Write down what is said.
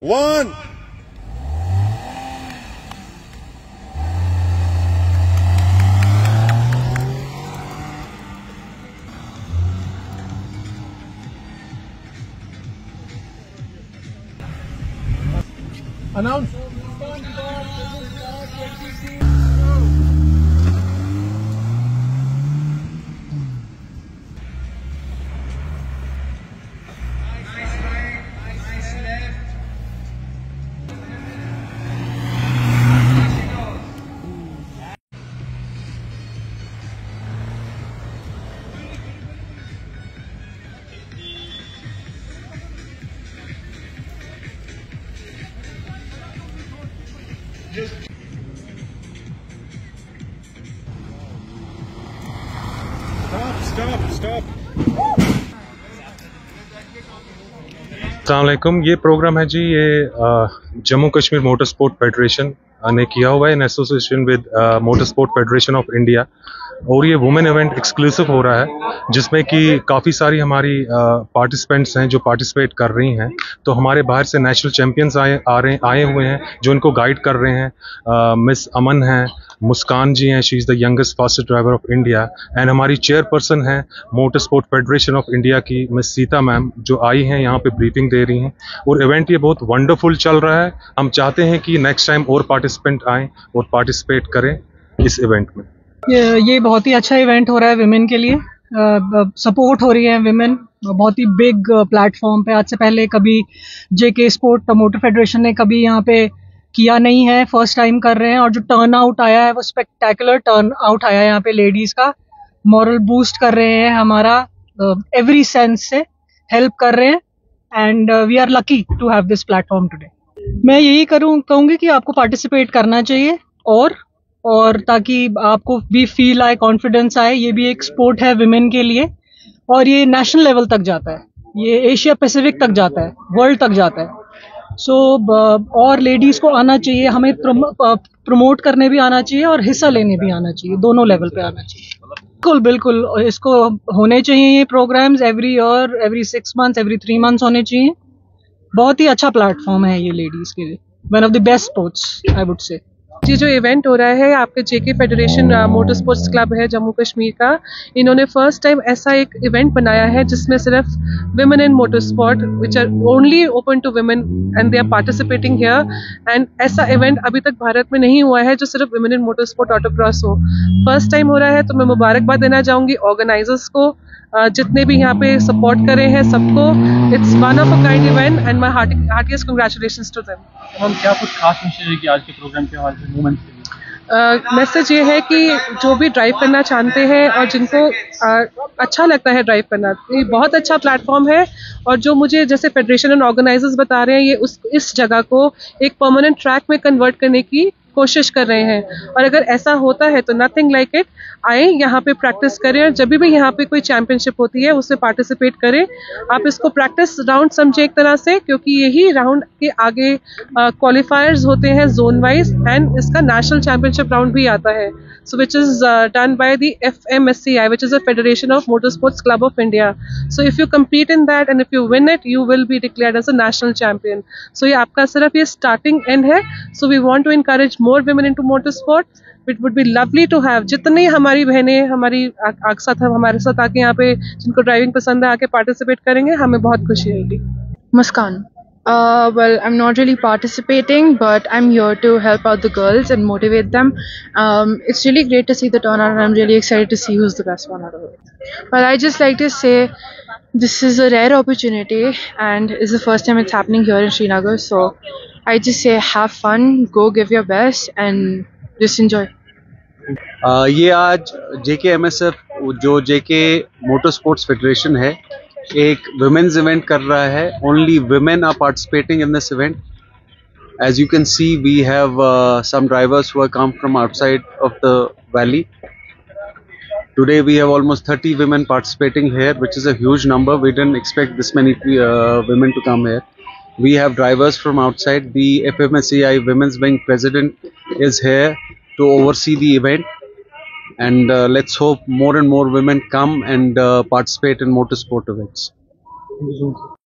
One. Announce. Stop. ये program है जी, ये Jammu Kashmir motor sport federation ने किया हुआ है in association with motor sport federation of India और ये वुमेन इवेंट एक्सक्लूसिव हो रहा है, जिसमें कि काफ़ी सारी हमारी पार्टिसिपेंट्स हैं जो पार्टिसिपेट कर रही हैं। तो हमारे बाहर से नेशनल चैंपियंस आए, आ रहे, आए हुए हैं, जो इनको गाइड कर रहे हैं। मिस अमन हैं, मुस्कान जी हैं she is the youngest fastest driver of India and हमारी चेयरपर्सन हैं motor sport federation of India की मिस सीता मैम जो आई हैं, यहाँ पे ब्रीफिंग दे रही हैं। और इवेंट ये बहुत वंडरफुल चल रहा है। हम चाहते हैं कि नेक्स्ट टाइम और पार्टिसिपेंट आएँ और पार्टिसिपेट करें इस इवेंट में। ये बहुत ही अच्छा इवेंट हो रहा है विमेन के लिए। सपोर्ट हो रही है विमेन बहुत ही बिग प्लेटफॉर्म पे। आज से पहले कभी जेके स्पोर्ट मोटर फेडरेशन ने कभी यहाँ पे किया नहीं है। फ़र्स्ट टाइम कर रहे हैं और जो टर्न आउट आया है, वो स्पेक्टेकुलर टर्न आउट आया है यहाँ पे लेडीज़ का। मॉरल बूस्ट कर रहे हैं हमारा एवरी सेंस से हेल्प कर रहे हैं। And we are lucky to have this platform today मैं यही करूँ, कहूँगी कि आपको पार्टिसिपेट करना चाहिए। और और ताकि आपको भी फील आए कॉन्फिडेंस आए ये भी एक स्पोर्ट है विमेन के लिए। और ये नेशनल लेवल तक जाता है। ये एशिया पैसिफिक तक जाता है वर्ल्ड तक जाता है। सो so, और लेडीज़ को आना चाहिए हमें प्रमोट करने भी आना चाहिए और हिस्सा लेने भी आना चाहिए दोनों लेवल पे आना चाहिए। बिल्कुल बिल्कुल इसको होने चाहिए ये programs every year every six months every three months होने चाहिए। बहुत ही अच्छा प्लेटफॉर्म है ये लेडीज़ के लिए। One of the best sports I would say ये जो इवेंट हो रहा है, आपके JK federation motor sports club है, जम्मू कश्मीर का, इन्होंने फ़र्स्ट टाइम ऐसा एक इवेंट बनाया है, जिसमें सिर्फ़ women in motor sport which are only open to women and they are participating here and ऐसा इवेंट अभी तक भारत में नहीं हुआ है, जो सिर्फ़ women in motor sport autocross हो। फ़र्स्ट टाइम हो रहा है तो मैं मुबारकबाद देना चाहूँगी ऑर्गेनाइजर्स को जितने भी यहाँ पे सपोर्ट करे हैं सबको it's one of a kind event and my heartiest congratulation to them हम क्या कुछ खास मैसेज है कि आज के प्रोग्राम के हवाले मूवमेंट के लिए? मैसेज ये है कि जो भी ड्राइव करना चाहते हैं और जिनको uh, अच्छा लगता है ड्राइव करना ये बहुत अच्छा प्लेटफॉर्म है और जो मुझे जैसे फेडरेशन एंड ऑर्गेनाइजर्स बता रहे हैं ये उस इस जगह को एक परमानेंट ट्रैक में कन्वर्ट करने की कोशिश कर रहे हैं। और अगर ऐसा होता है तो नथिंग लाइक इट आए यहाँ पे प्रैक्टिस करें और जब भी यहाँ पे कोई चैंपियनशिप होती है उसमें पार्टिसिपेट करें। आप इसको प्रैक्टिस राउंड समझे एक तरह से क्योंकि यही राउंड के आगे क्वालिफायर्स uh, होते हैं जोन वाइज एंड इसका नेशनल चैंपियनशिप राउंड भी आता है। So which is done by the F M S C I which is a federation of motor sports club of India so if you compete in that and if you win it you will be declare as a national champion so ये आपका सिर्फ़ ये starting end है। So we want to encourage more women into motorsport it would be lovely to have जितनी हमारी बहनें हमारी आ- आ- साथ हमारे साथ आके यहाँ पे जिनको ड्राइविंग पसंद है आके पार्टिसिपेट करेंगे हमें बहुत खुशी होगी Muskan. Uh, well, I'm not really participating, but I'm here to help out the girls and motivate them. Um, it's really great to see the turnout, and I'm really excited to see who's the best one out of it. But I just like to say this is a rare opportunity, and it's the first time it's happening here in Srinagar. So I just say have fun, go give your best, and just enjoy. आ, ये आज जेके MSF जो जेके motor sports federation है एक women's event कर रहा है only women are participating in this event as you can see we have uh, some drivers who have come from outside of the valley today we have almost 30 women participating here which is a huge number we didn't expect this many uh, women to come here we have drivers from outside. The fmsci women's wing president is here to oversee the event. And uh, let's hope more and more women come and uh, participate in motorsport events